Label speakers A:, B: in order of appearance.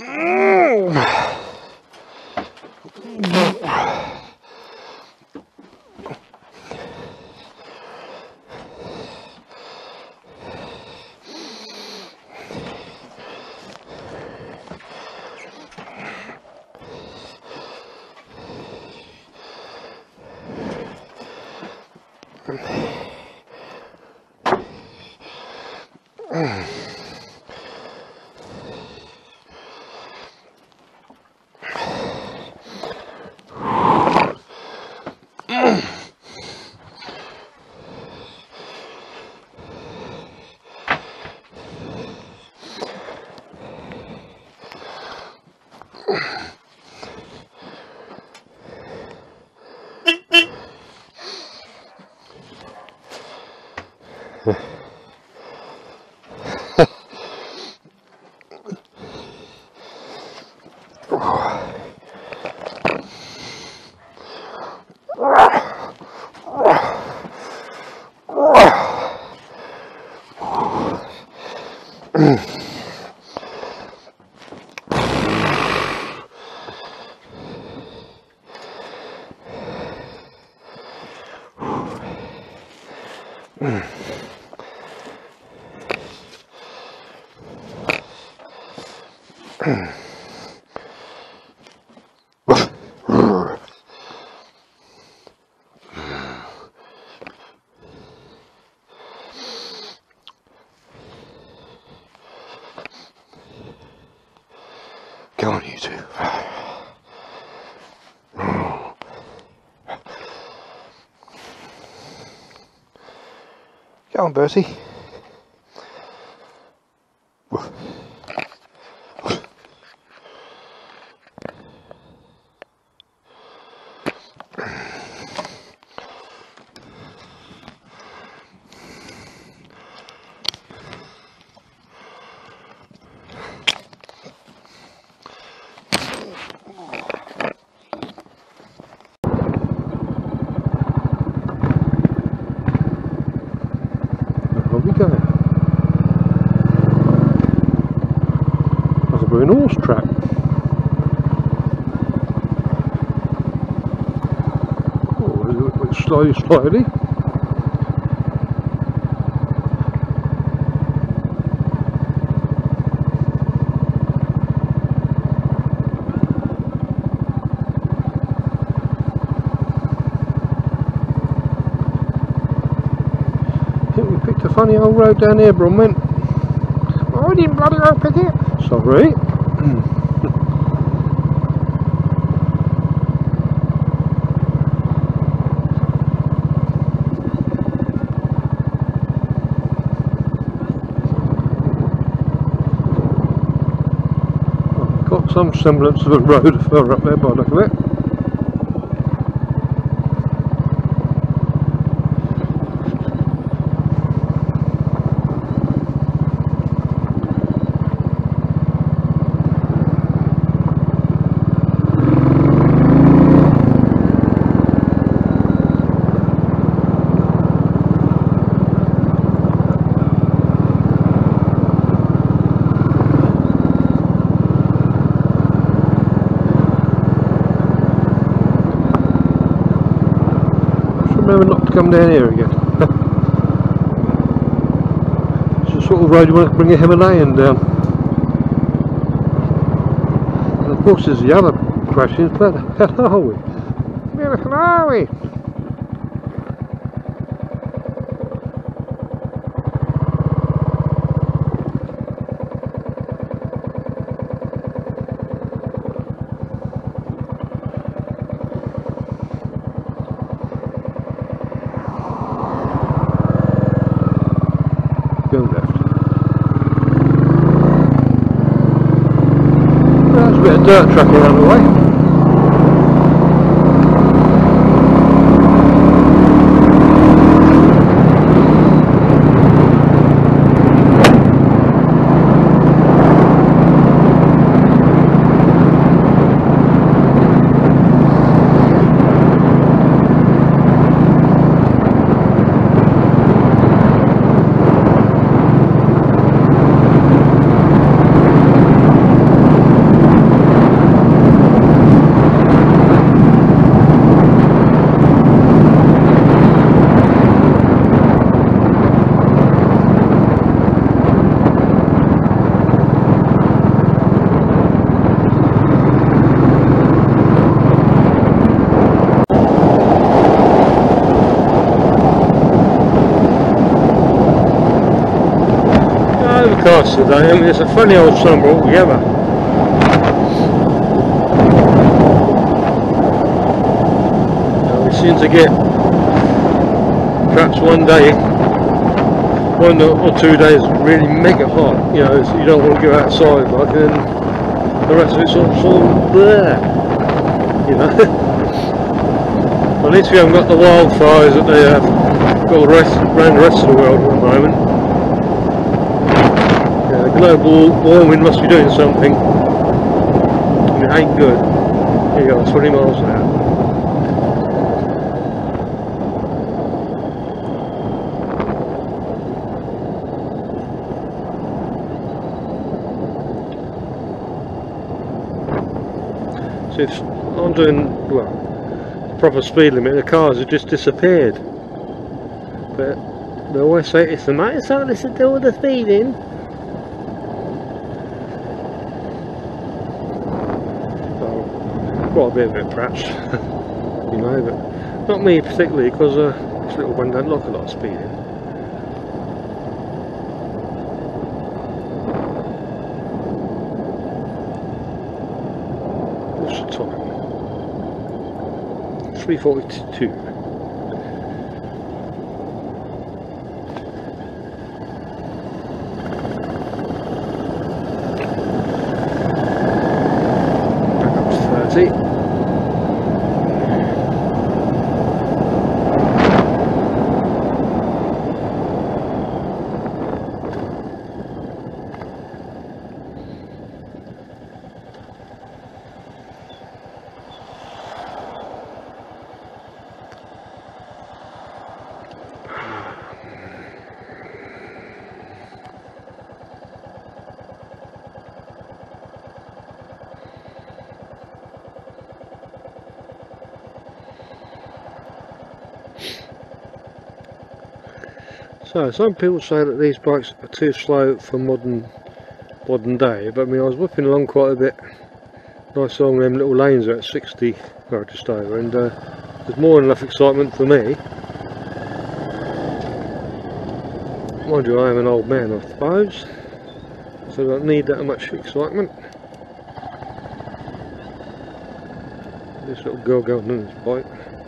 A: from Mm. Go on, you two. Go on, Bertie. Where we going? That's a blue horse track. Oh, a little bit slowly, slowly. We picked a funny old road down here. Oh, I didn't bloody well pick it. Sorry. Oh, Got some semblance of a road up there by look of it. Just remember not come down here again. it's the sort of road you want to bring a Himalayan down. And of course there's the other questions, but how are we? Where are we? Go left. There's a bit of dirt track around the way. Today. I mean, it's a funny old summer altogether. Now, we seem to get perhaps one day, one or two days really mega hot. You know, you don't want to go outside like, and the rest of it's all sort of there. You know. At least we haven't got the wildfires that they have got the rest, around the rest of the world at the moment. Yeah, global warming must be doing something. It ain't good. Here you go, 20 miles an hour. So if I'm doing, well, proper speed limit, the cars have just disappeared. But they always say it's the motorcyclists that do all the speeding. Quite a bit of it perhaps, you know, but not me particularly because uh, this little one don't like a lot of speeding. What's the time? 342. So some people say that these bikes are too slow for modern modern day, but I mean I was whipping along quite a bit, nice along them little lanes at 60, well just over, and uh, there's more than enough excitement for me. Mind you, I am an old man, I suppose, so I don't need that much excitement. This little girl going on this bike.